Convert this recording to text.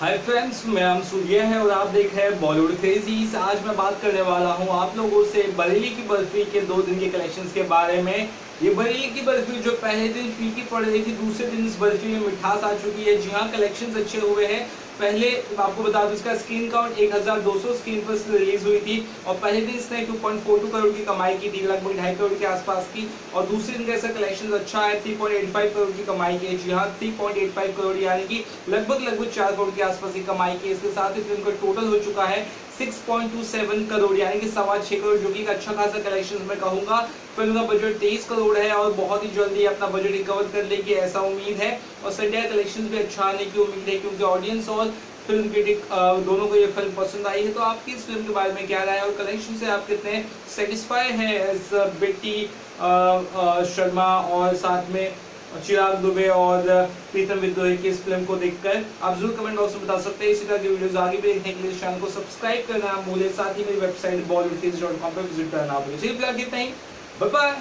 Hi friends मैं नाम सूर्य है और आप देख रहे हैं बॉलीवुड क्रेजीज आज मैं बात करने वाला हूँ आप लोगों से बरेली की बर्फ़ी के दो दिन के कलेक्शंस के बारे में। ये बरेली की बर्फ़ी जो पहले दिन फीकी पड़ रही थी, दूसरे दिन इस बर्फ़ी में मिठास आ चुकी है। जी हाँ कलेक्शन अच्छे हुए हैं। पहले आपको बता दूँ, इसका स्क्रीन काउंट 1200 स्क्रीन पर रिलीज़ हुई थी और पहले दिन इसने 2.42 करोड़ की कमाई की थी, लगभग ढाई करोड़ के आसपास की। और दूसरे दिन का कलेक्शन अच्छा है 3.85 करोड़ की कमाई की है। जी हाँ 3.85 करोड़ यानी कि लगभग लगभग चार करोड़ के आसपास की कमाई की इसके साथ ही फ़िल्म का टोटल हो चुका है 6.27 करोड़, यानी कि सवा छह करोड़, जो कि एक अच्छा खासा कलेक्शन मैं कहूँगा। फ़िल्म का बजट तेईस करोड़ है और बहुत ही जल्दी अपना बजट रिकवर कर लेगी, ऐसा उम्मीद है। और संडे कलेक्शन भी अच्छा आने की उम्मीद है, क्योंकि ऑडियंस और फ़िल्म क्रिटिक दोनों को ये फ़िल्म पसंद आई है। तो आपकी इस फ़िल्म के बारे में क्या राय है? और कलेक्शन से आप कितने सेटिस्फाई हैं इस बेटी शर्मा और साथ में चिराग दुबे और प्रीतम विद्रोही की इस फ़िल्म को देखकर। आप ज़रूर कमेंट बॉक्स में बता सकते हैं। इसी तरह की वीडियोस आगे भी देखने के लिए चैनल को सब्सक्राइब करना भूले। साथ ही मेरी वेबसाइट बॉलीवुड पर विज़िट करना भूले बाय बाय